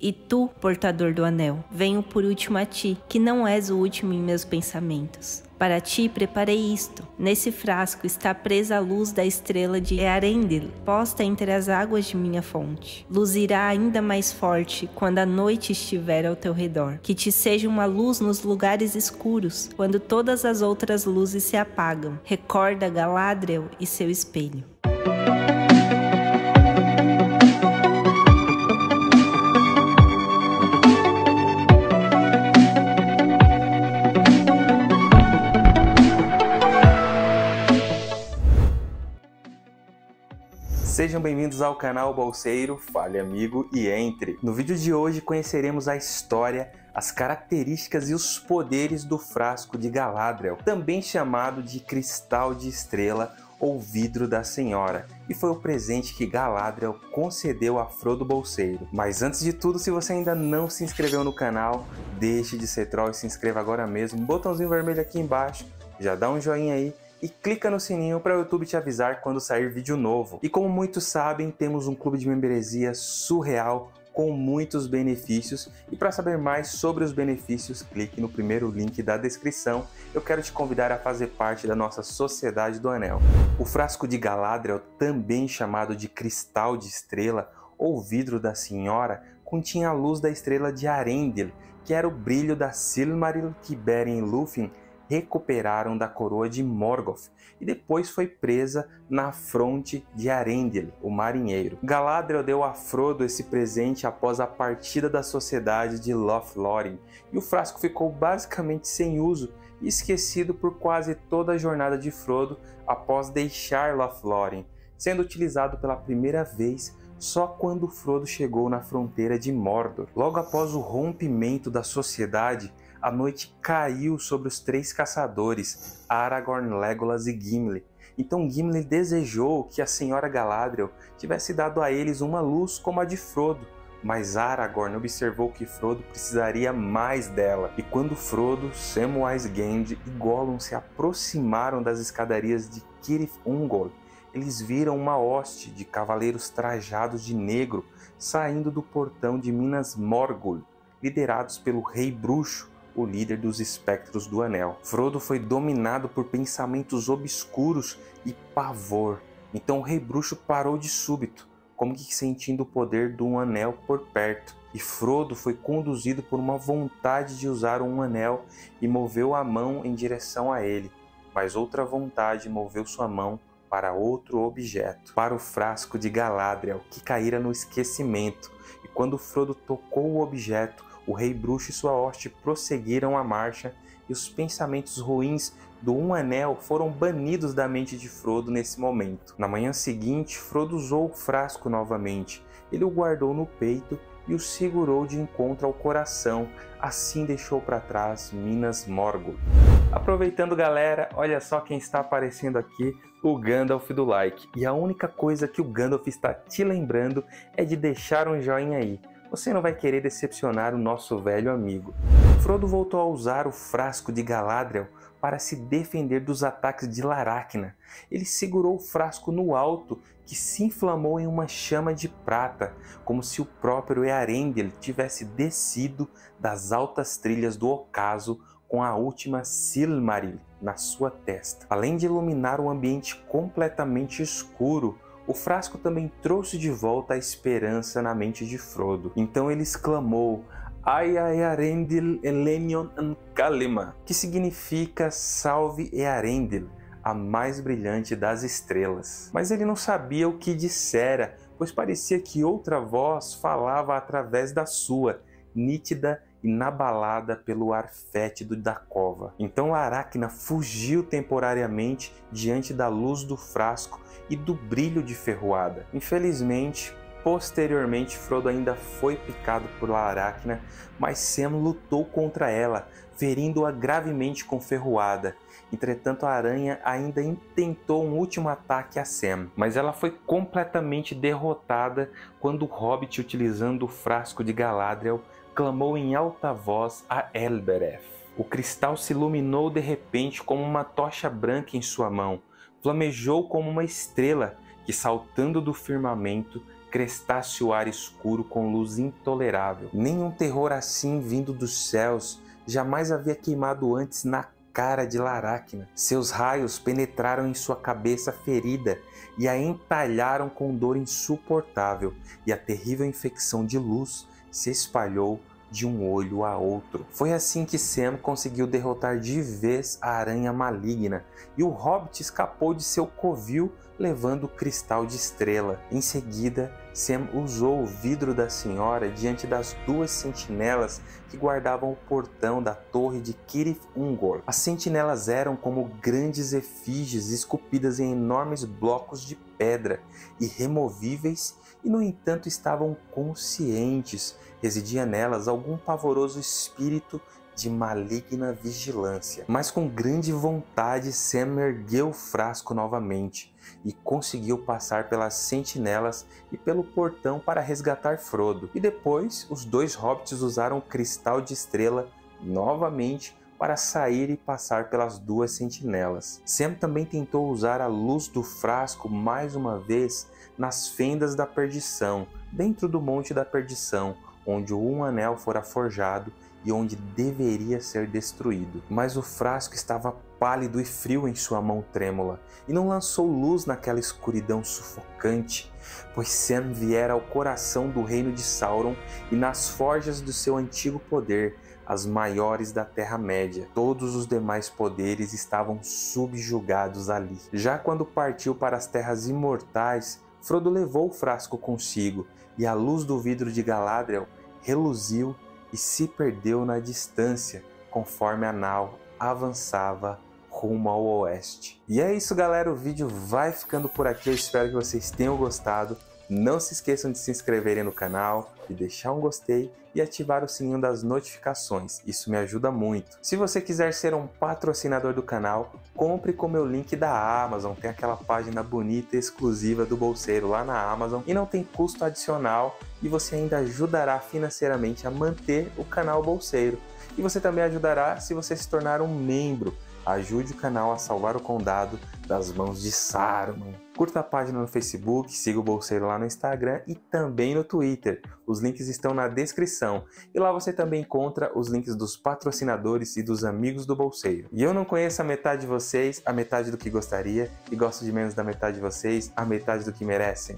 E tu, portador do anel, venho por último a ti, que não és o último em meus pensamentos. Para ti preparei isto. Nesse frasco está presa a luz da estrela de Earendil, posta entre as águas de minha fonte. Luzirá ainda mais forte quando a noite estiver ao teu redor. Que te seja uma luz nos lugares escuros, quando todas as outras luzes se apagam. Recorda Galadriel e seu espelho. Sejam bem-vindos ao canal Bolseiro, fale amigo e entre. No vídeo de hoje conheceremos a história, as características e os poderes do frasco de Galadriel, também chamado de cristal de estrela ou vidro da senhora, e foi o presente que Galadriel concedeu a Frodo Bolseiro. Mas antes de tudo, se você ainda não se inscreveu no canal, deixe de ser troll e se inscreva agora mesmo, botãozinho vermelho aqui embaixo, já dá um joinha aí e clica no sininho para o YouTube te avisar quando sair vídeo novo. E como muitos sabem, temos um clube de membresia surreal com muitos benefícios. E para saber mais sobre os benefícios, clique no primeiro link da descrição. Eu quero te convidar a fazer parte da nossa Sociedade do Anel. O frasco de Galadriel, também chamado de cristal de estrela ou vidro da senhora, continha a luz da estrela de Arendil, que era o brilho da Silmaril que Beren e Lúthien recuperaram da coroa de Morgoth e depois foi presa na fronte de Arendil, o marinheiro. Galadriel deu a Frodo esse presente após a partida da sociedade de Lothlórien e o frasco ficou basicamente sem uso e esquecido por quase toda a jornada de Frodo após deixar Lothlórien, sendo utilizado pela primeira vez só quando Frodo chegou na fronteira de Mordor. Logo após o rompimento da sociedade, a noite caiu sobre os três caçadores, Aragorn, Legolas e Gimli. Então Gimli desejou que a senhora Galadriel tivesse dado a eles uma luz como a de Frodo, mas Aragorn observou que Frodo precisaria mais dela. E quando Frodo, Samwise Gamgee e Gollum se aproximaram das escadarias de Cirith Ungol, eles viram uma hoste de cavaleiros trajados de negro saindo do portão de Minas Morgul, liderados pelo Rei Bruxo, o líder dos espectros do Anel. Frodo foi dominado por pensamentos obscuros e pavor. Então o Rei Bruxo parou de súbito, como que sentindo o poder de um anel por perto. E Frodo foi conduzido por uma vontade de usar um anel e moveu a mão em direção a ele. Mas outra vontade moveu sua mão para outro objeto, para o frasco de Galadriel, que caíra no esquecimento. E quando Frodo tocou o objeto, o rei bruxo e sua hoste prosseguiram a marcha e os pensamentos ruins do Um Anel foram banidos da mente de Frodo nesse momento. Na manhã seguinte, Frodo usou o frasco novamente. Ele o guardou no peito e o segurou de encontro ao coração. Assim deixou para trás Minas Morgul. Aproveitando, galera, olha só quem está aparecendo aqui, o Gandalf do like. E a única coisa que o Gandalf está te lembrando é de deixar um joinha aí você não vai querer decepcionar o nosso velho amigo. Frodo voltou a usar o frasco de Galadriel para se defender dos ataques de Laracna. Ele segurou o frasco no alto, que se inflamou em uma chama de prata, como se o próprio Earendil tivesse descido das altas trilhas do ocaso com a última Silmaril na sua testa. Além de iluminar um ambiente completamente escuro, o frasco também trouxe de volta a esperança na mente de Frodo. Então ele exclamou: Ai Earendil Elenion Ankalema, que significa Salve Earendil, a mais brilhante das estrelas. Mas ele não sabia o que dissera, pois parecia que outra voz falava através da sua, nítida inabalada pelo ar fétido da cova. Então a Aracna fugiu temporariamente diante da luz do frasco e do brilho de ferroada. Infelizmente, posteriormente Frodo ainda foi picado por Aracna, mas Sam lutou contra ela, ferindo-a gravemente com ferroada. Entretanto, a aranha ainda intentou um último ataque a Sam, mas ela foi completamente derrotada quando o Hobbit, utilizando o frasco de Galadriel, clamou em alta voz a Elbereth. O cristal se iluminou de repente como uma tocha branca em sua mão, flamejou como uma estrela que, saltando do firmamento, crestasse o ar escuro com luz intolerável. Nenhum terror assim vindo dos céus jamais havia queimado antes na cara de Laracna. Seus raios penetraram em sua cabeça ferida e a entalharam com dor insuportável, e a terrível infecção de luz se espalhou de um olho a outro. Foi assim que Sam conseguiu derrotar de vez a aranha maligna e o hobbit escapou de seu covil levando o cristal de estrela. Em seguida, Sam usou o vidro da senhora diante das duas sentinelas que guardavam o portão da torre de Kirith Ungol. As sentinelas eram como grandes efígies esculpidas em enormes blocos de pedra, irremovíveis e, no entanto, estavam conscientes. Residia nelas algum pavoroso espírito de maligna vigilância. Mas com grande vontade, Sam ergueu o frasco novamente e conseguiu passar pelas sentinelas e pelo portão para resgatar Frodo. E depois, os dois hobbits usaram o cristal de estrela novamente para sair e passar pelas duas sentinelas. Sam também tentou usar a luz do frasco mais uma vez nas fendas da perdição, dentro do Monte da Perdição, onde um anel fora forjado e onde deveria ser destruído. Mas o frasco estava pálido e frio em sua mão trêmula, e não lançou luz naquela escuridão sufocante, pois Sam viera ao coração do reino de Sauron e nas forjas do seu antigo poder, as maiores da Terra-média. Todos os demais poderes estavam subjugados ali. Já quando partiu para as terras imortais, Frodo levou o frasco consigo, e a luz do vidro de Galadriel reluziu e se perdeu na distância conforme a nau avançava rumo ao oeste. E é isso, galera. O vídeo vai ficando por aqui. Eu espero que vocês tenham gostado. Não se esqueçam de se inscreverem no canal, de deixar um gostei e ativar o sininho das notificações. Isso me ajuda muito. Se você quiser ser um patrocinador do canal, compre com meu link da Amazon. Tem aquela página bonita e exclusiva do bolseiro lá na Amazon e não tem custo adicional e você ainda ajudará financeiramente a manter o canal Bolseiro. E você também ajudará se você se tornar um membro. Ajude o canal a salvar o condado das mãos de Saruman. Curta a página no Facebook, siga o Bolseiro lá no Instagram e também no Twitter. Os links estão na descrição. E lá você também encontra os links dos patrocinadores e dos amigos do Bolseiro. E eu não conheço a metade de vocês, a metade do que gostaria, e gosto de menos da metade de vocês, a metade do que merecem.